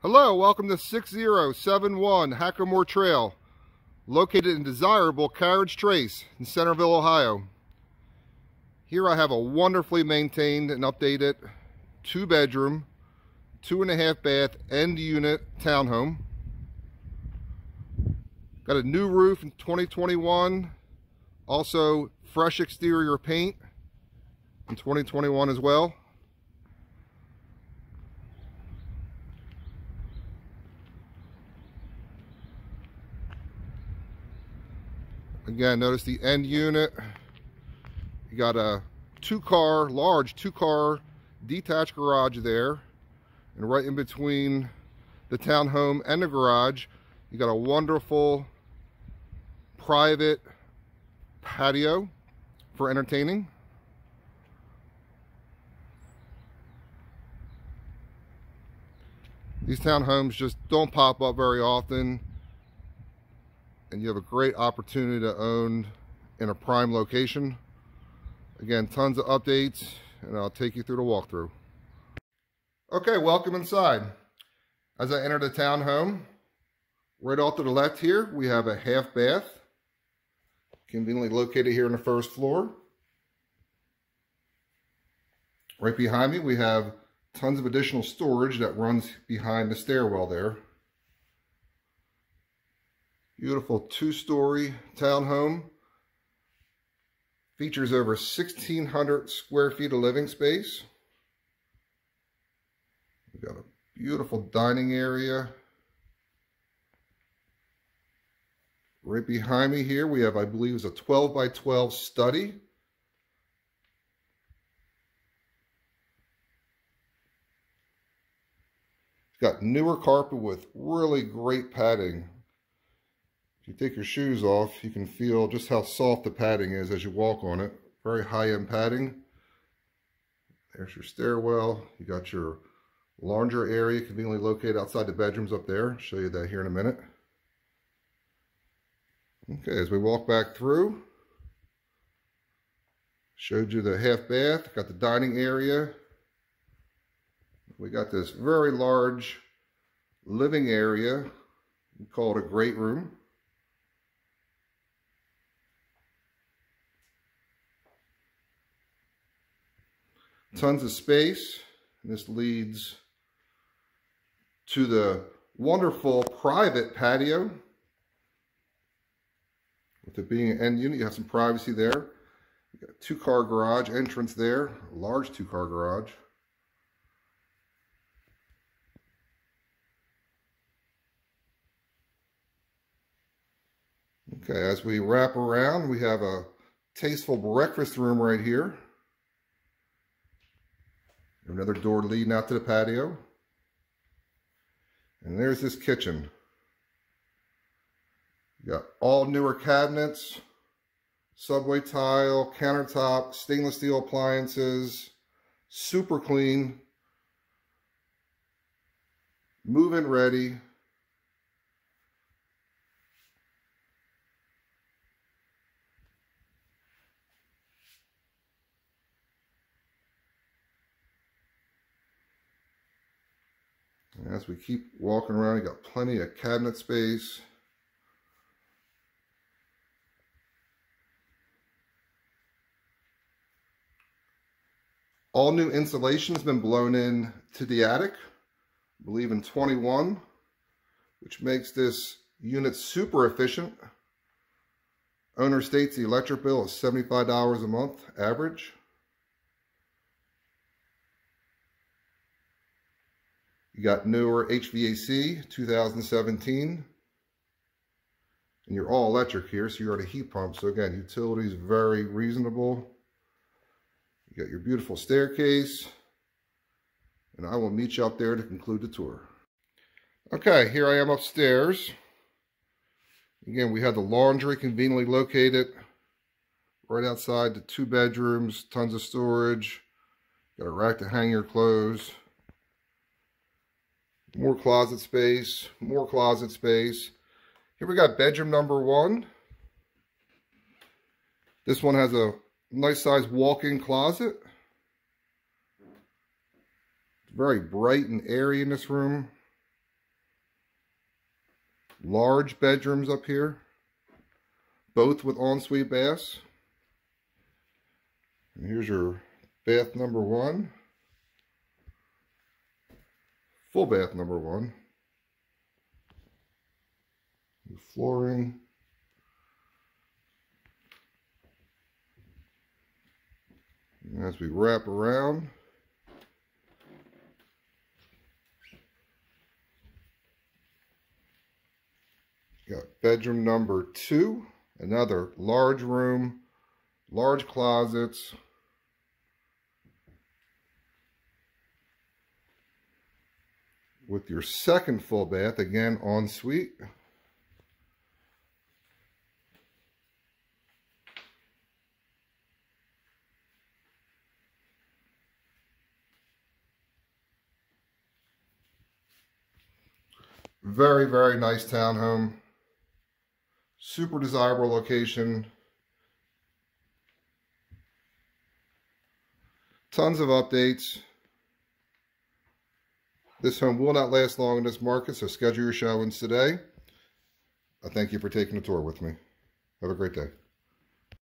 Hello, welcome to 6071 Hackamore Trail, located in desirable Carriage Trace in Centerville, Ohio. Here I have a wonderfully maintained and updated two bedroom, two and a half bath end unit townhome. Got a new roof in 2021, also fresh exterior paint in 2021 as well. Again, notice the end unit. You got a two car, large two car detached garage there. And right in between the townhome and the garage, you got a wonderful private patio for entertaining. These townhomes just don't pop up very often and you have a great opportunity to own in a prime location. Again, tons of updates, and I'll take you through the walkthrough. Okay, welcome inside. As I enter the townhome, right off to the left here, we have a half bath, conveniently located here on the first floor. Right behind me, we have tons of additional storage that runs behind the stairwell there. Beautiful two-story townhome. Features over 1,600 square feet of living space. We've got a beautiful dining area. Right behind me here, we have, I believe, is a 12 by 12 study. It's got newer carpet with really great padding you take your shoes off, you can feel just how soft the padding is as you walk on it. Very high-end padding. There's your stairwell. You got your laundry area conveniently located outside the bedrooms up there. I'll show you that here in a minute. Okay, as we walk back through, showed you the half bath, got the dining area. We got this very large living area. We call it a great room. Mm-hmm. tons of space. And this leads to the wonderful private patio. With it being an end unit, you have some privacy there. You got two-car garage entrance there, large two-car garage. Okay, as we wrap around, we have a tasteful breakfast room right here. Another door leading out to the patio. And there's this kitchen. You got all newer cabinets, subway tile, countertop, stainless steel appliances, super clean, move-in ready, As we keep walking around, you got plenty of cabinet space. All new insulation has been blown in to the attic, I believe in 21, which makes this unit super efficient. Owner states the electric bill is $75 a month average. You got newer HVAC 2017. And you're all electric here, so you're at a heat pump. So again, utilities very reasonable. You got your beautiful staircase. And I will meet you up there to conclude the tour. Okay, here I am upstairs. Again, we have the laundry conveniently located right outside the two bedrooms, tons of storage. Got a rack to hang your clothes. More closet space, more closet space. Here we got bedroom number one. This one has a nice size walk-in closet. Very bright and airy in this room. large bedrooms up here, both with ensuite baths. And here's your bath number one. Full bath number one. flooring. And as we wrap around, got bedroom number two, another large room, large closets, with your second full bath, again en suite. Very, very nice townhome. Super desirable location. Tons of updates. This home will not last long in this market, so schedule your showings today. I thank you for taking a tour with me. Have a great day.